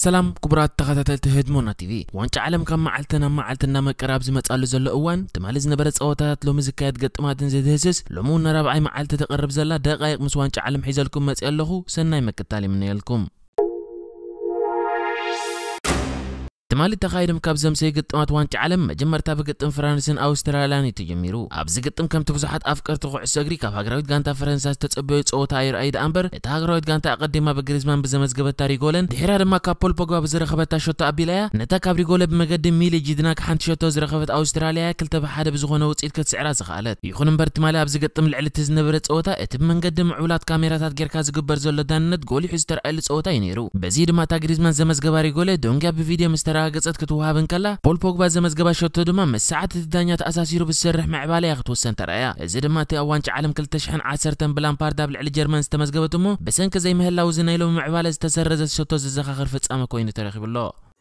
ሰላም ክቡራት ተኸታተልቲ ህድሞና ቲቪ ዋንጫ ዓለም ካብ መዓልቲ ናብ መዓልቲ እናመቀራብ ዝመጻሉ ዘሎ እዋን ትማሊ ዝነበረ ፀወታታት ሎሚ ዝካየድ ገጥማትን ዘትህስስ ሎሚ እውን ንራብዓይ መዓልቲ ተቐርብ ዘላ ደቃይቕ ምስ ዋንጫ ዓለም ሒዘልኩም መፅእ ኣለኹ ሰናይ تمالی تغایر مکاب زمسیگت آتوان تعلم مجمر تابقت ام أو آسترالانی تجمیرو. ابزگت ام کم تبزحت أفكار تقع سگری که هاگرایت گانتا فرنسا تتقبیت أو تایر أيد آمبر. إت هاگرایت گانتا بزمز با تاري بزمزگب تاریگولن. دهرار ما کاپول پگو بزرخه تاشوت أبيلايا نتا کابریگول بمقدم ميلي جدناک حنشیت از رخه آسترالیا کل تب حد بزخونه وقت ایت کت سعرات خالد. یخونم بر تمالی ابزگت ام لعلت زنبرت اوتا اتب من قدم عولات کامیرات گرکاز گبر زل دانت گولی حزتر علت اوتا ينيرو بزيد ما تاگریزمان زمزگباری گوله دنگا به ویدیو مستر فترة قصت كتوها بنكلا بول بوجبا زمزجبا شوتو دمام الساعات الثانية تأساسيرو بالسرح مع بالي أخت والسنتر يا إذا دما تأوانش عالم كل تشحن عسرة بلان باردا بالعلي جرمان استمزجبتمو بس إنك زي مهلا وزنايلو مع بالي استسرز الشوتو زخ خلف تسامة كوين ترخي بالله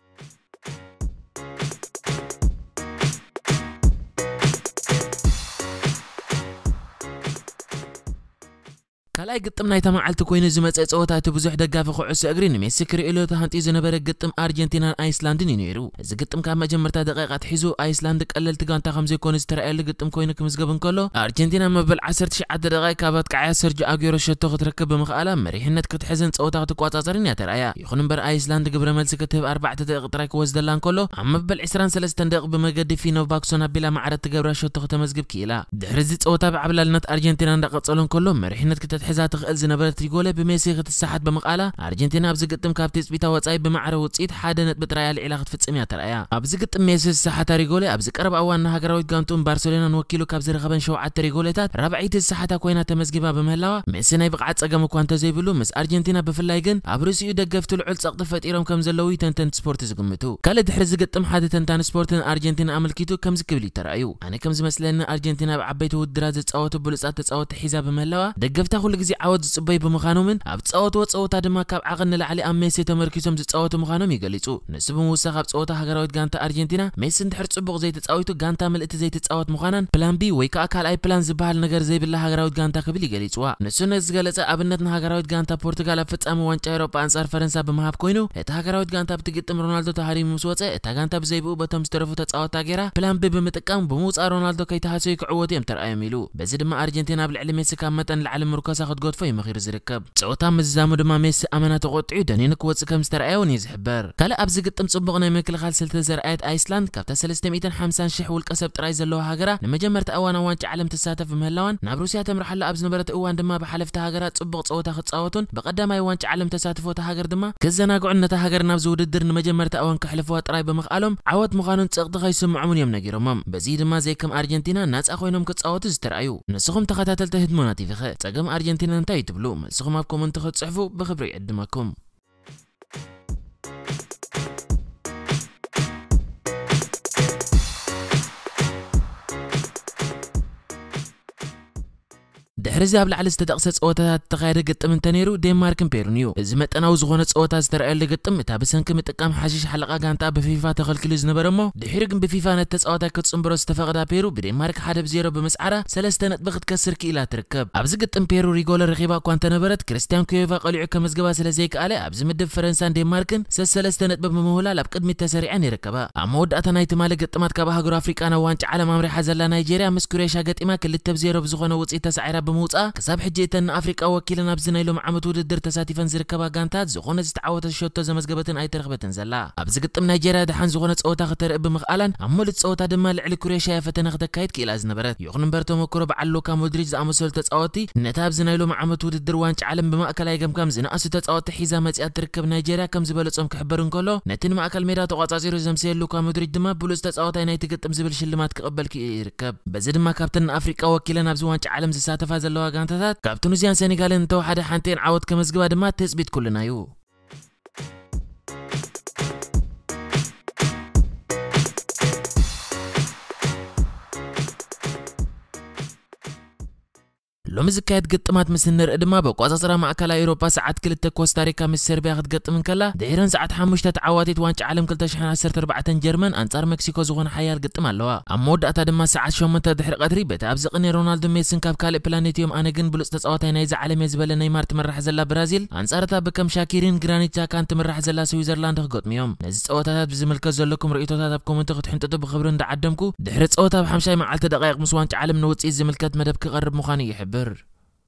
ካልኣይ ግጥም ናይታ መዓልቲ ኮይኑ ዝመፀ ፀወታ እቲ ብዙሕ ደጋፊ ኩዕሶ እግሪ ንሜሲ ክሪእሎ ተሃንጢኡ ዝነበረ ግጥም ኣርጀንቲናን ኣይስላንድን እዩ ነይሩ እዚ ግጥም ካብ መጀመርታ ደቂቃት ሒዙ ኣይስላንድ ቀለልቲ ጋንታ ከም ዘይኮኑ ዝተረኣየሉ ግጥም ኮይኑ ክምዝገብ እንከሎ ኣርጀንቲና መበል 19 ደቂቃ ካብ ኣጥቃዓያ ሰርጆ ኣጊሮ ሸቶ ክትረክብ ብምኽኣላ መሪሕነት ክትሕዘን ፀወታ ክትቋፃፀርን እያ ተረኣያ ይኹን እምበር ኣይስላንድ ግብረ መልሲ ክትህብ 4 ደቂቕ ጥራይ ክወስደላ እንከሎ ኣብ መበል 23 ደቂቕ ብመገዲ ፊኖ ባክሶን ኣቢላ ማዕረት ትገብራ ሸቶ ክተመዝግብ ክኢላ ድሕሪ እዚ ፀወታ ብዓብላልነት ኣርጀንቲና እንዳቐፀሉ እንከሎ መሪሕነት ክትትሕዛ ትኽእል ዝነበረት ሪጎለ ብሜሲ ክትሰሓት ብምቓላ ኣርጀንቲና ኣብዚ ግጥም ካብቲ ፅቢታ ወፃኢ ብማዕረ ውፅኢት ሓደ ነጥቢ ጥራይ ኣልዒላ ክትፍፅም እያ ተረኣያ ኣብዚ ግጥም ሜሲ ዝሰሓታ ሪጎለ ኣብዚ ቀረባ እዋን ንሃገራዊት ጋንቱን ባርሴሎናን ወኪሉ ካብ ዝረኸበን ሸውዓተ ሪጎሌታት ራብዒቲ ዝሰሓታ ኮይና ተመዝጊባ ብምህላዋ ሜሲ ናይ ብቕዓት ፀገም እኳ እንተዘይብሉ ምስ ኣርጀንቲና ብፍላይ ግን ኣብ ርእሲኡ ደገፍቲ ልዑል ፀቕጢ ፈጢሮም ከም ዘለዉ ተንተንቲ ስፖርት ዝግምቱ ካልእ ድሕሪ ዝግጥም ሓደ ተንታኒ ስፖርትን ኣርጀንቲና ኣመልኪቱ ከምዚ ክብል እዩ ተረኣዩ ኣነ ከም ዝመስለኒ ኣርጀንቲና ብዓበይቲ ውድራት ዝፃወቱ ብሉፃት ተፃወቲ ሒዛ ብምህላዋ ደገፍታ ኩሉ ግዜ ዓወት ዝፅበዩ ብምዃኖምን ኣብ ዝፃወትዎ ፀወታ ድማ ካብ ዓቕን ንላዕሊ ኣብ ሜሲ ተመርኪሶም ዝፃወቱ ምዃኖም ይገሊጹ ንሱ ብምውሳኽ ኣብ ፀወታ ሃገራዊት ጋንታ ኣርጀንቲና ሜሲ እንድሕር ፅቡቕ ዘይተፃወቱ ጋንታ ምልእቲ ዘይትፃወት ምዃናን ፕላን ቢ ወይ ከዓ ካልኣይ ፕላን ዝበሃል ነገር ዘይብላ ሃገራዊት ጋንታ ክብል ይገሊፅዋ ንሱ ነዚ ዝገለፀ ኣብነት ንሃገራዊት ጋንታ ፖርቱጋል ኣብ ፍጻሚ ዋንጫ ኤሮጳ ኣንጻር ፈረንሳ ብምሃብ ኮይኑ እታ ሃገራዊት ጋንታ ብትግጥም ሮናልዶ ተሃሪሙ ምስ ወፀ እታ ጋንታ ብዘይብኡ በቶም ዝተረፉ ተፃወታ ገይራ ፕላን ቢ ብምጥቃም ብምውፃእ ሮናልዶ ከይተሃሰዩ ክዕወቱ እዮም ተረኣዮም ኢሉ በዚ ድማ ኣርጀንቲና ኣብ ልዕሊ ሜሲ ካብ መጠን ላዕሊ ምርኮሳ ክትገድፎ ይመኺሩ ዝርከብ ፀወታ ምዝዛሙ ድማ ሜሲ ኣመና ተቆጢዑ ደኒኑ ክወፅእ ከም ዝተረኣየ እውን እዩ ዝሕበር ካልእ ኣብዚ ግጥም ፅቡቕ ናይ ምክልኻል ስልቲ ዘረኣየት ኣይስላንድ ካብታ 350 ሽሕ ውልቀ ሰብ ጥራይ ዘለዋ ሃገራ ንመጀመርታ እዋን ኣብ ዋንጫ ዓለም ትሳተፍ ብምህላዋን ናብ ሩስያ ተምርሓላ ኣብ ዝነበረት እዋን ድማ ብሓለፍቲ ሃገራት ፅቡቕ ፀወታ ክትፃወቱን ብቐዳማይ ዋንጫ ዓለም ተሳትፎ እታ ሃገር ድማ ክዘናግዑን ነታ ሃገር ናብዚ ውድድር ንመጀመርታ እዋን ከሕልፍዋ ጥራይ ብምኽኣሎም ዓወት ምዃኑን ፀቕጢ ከይስምዖምን እዮም ነጊሮሞም በዚ ድማ ዘይከም ኣርጀንቲና ናፃ ኮይኖም ክፃወቱ ዝተረኣዩ ንስኹም ተኸታተልቲ ህድሞና ቲቪ ኸ ፀገም ኣርጀንቲና ارجنتينا انتهيت بلوم سخما بكم انتخد صحفو بخبري قدمكم ይዕድመኩም ድሕሪዚ ኣብ ላዕሊ ዝተጠቕሰ ፀወታታት ዝተኻየደ ግጥም እንተነይሩ ዴንማርክን ፔሩን እዩ እዚ መጠናዊ ዝኾነ ፀወታ ዝተረኣየሉ ግጥም እታ ብሰንኪ ምጥቃም ሓሽሽ ሓለቓ ጋንታ ብፊፋ ተኸልኪሉ ዝነበረ እሞ ድሒሩ ግን ብፊፋ ነቲ ተፃዋታይ ክትፅምብሮ ዝተፈቐዳ ፔሩ ብዴንማርክ ሓደ ብዜሮ ብምስዓራ ሰለስተ ነጥቢ ክትከስር ክኢላ ትርከብ ኣብዚ ግጥም ፔሩ ሪጎለ ረኺባ እኳ እንተነበረት ክርስቲያን ኩዮቫ ቀሊዑ ከመዝገባ ስለ ዘይከኣለ ኣብዚ ምድብ ፈረንሳን ዴንማርክን ሰሰለስተ ነጥቢ ብምውላል ኣብ ቅድሚት ተሰሪዐን ይርከባ ኣብ መወዳእታ ናይ ትማሊ ግጥማት ካብ ሃገሩ ኣፍሪቃ ናብ ዋንጫ ዓለም ኣምሪሓ ዘላ ናይጀርያ ምስ ኩሬሻ ገጢማ ክልተ ብዜሮ ብዝኾነ ውፅኢት ተሳዒራ ብምውፃእ ክሳብ ሕጂ እተን ንኣፍሪቃ ወኪለን ኣብዚ ናይ ሎሚ ዓመት ውድድር ተሳቲፈን ዝርከባ ጋንታት ዝኾነ ዝተዓወተ ሸቶ ዘመዝገበትን ኣይተረኽበትን ዘላ ኣብዚ ግጥም ናይጀርያ ድሓን ዝኾነ ፀወታ ክተርኢ ብምኽኣላን ኣብ ሙሉእ ፀወታ ድማ ልዕሊ ኩሬሽያ ፈተነ ክተካይድ ክኢላ ዝነበረት ይኹን እምበር ተመክሮ በዓል ሉካ ሞድሪች ዝኣመሰሉ ተፃወቲ ነታ ኣብዚ ናይ ሎሚ ዓመት ውድድር ዋንጫ ዓለም ብማእከላይ ገምጋም ዝነኣሱ ተፃወቲ ሒዛ መፅያ ትርከብ ናይጀርያ ከም ዝበለፆም ክሕበር እንከሎ ነቲ ንማእከል ሜዳ ተቆፃፂሩ ዘምስየ ሉካ ሞድሪች ድማ ብሉፅ ተፃወታይ ናይቲ ግጥም ዝብል ሽልማት ክቕበል ክኢሉ ይርከብ በዚ ድማ ካብተን ንኣፍሪቃ ወኪለን ኣብዚ ዋንጫ ዓለም ዝሳተፋ ዘለዋ ጋንታታት ካብ ቱኒዝያን ሴኔጋልን እንተወሓደ ሓንቲአን ዓወት ከመዝግባ ድማ ተፅቢት ኩልና እዩ ሎሚ ዝካየድ ግጥማት ምስ እንርኢ ድማ ብቆፃፅራ ማእከላዊ ኤውሮጳ ሰዓት 2 ኮስታሪካ ምስ ሰርቢያ ክትገጥምን ከላ ድሒረን ሰዓት 5 ተዓዋቲት ዋንጫ ዓለም 2014 ጀርመን ኣንጻር ሜክሲኮ ዝኾነ ሓያል ግጥም ኣለዋ ኣብ መወዳእታ ድማ ሰዓት 8 ድሕሪ ቀትሪ በቲ ኣብዚ ቅኒ ሮናልዶ ሜስን ካብ ካልእ ፕላኔት እዮም ኣነ ግን ብሉፅ ተፃዋታይ ናይዚ ዓለም እየ ዝበለ ነይማር ትምራሕ ዘላ ብራዚል ኣንጻርታ ብከም ሻኪሪን ግራኒት ጃካን ትምራሕ ዘላ ስዊዘርላንድ ክገጥሙ እዮም ነዚ ፀወታታት ብዝምልከት ዘለኩም ርእቶታት ኣብ ኮመንቲ ክትሕንጥጡ ብክብሪ እንዳዓደምኩ ድሕሪ ፀወታ ብ5 መዓልቲ ደቃይቕ ምስ ዋንጫ ዓለም ንውፅኢት ዝምልከት መደብ ክቐርብ ምዃኑ ይሕብር better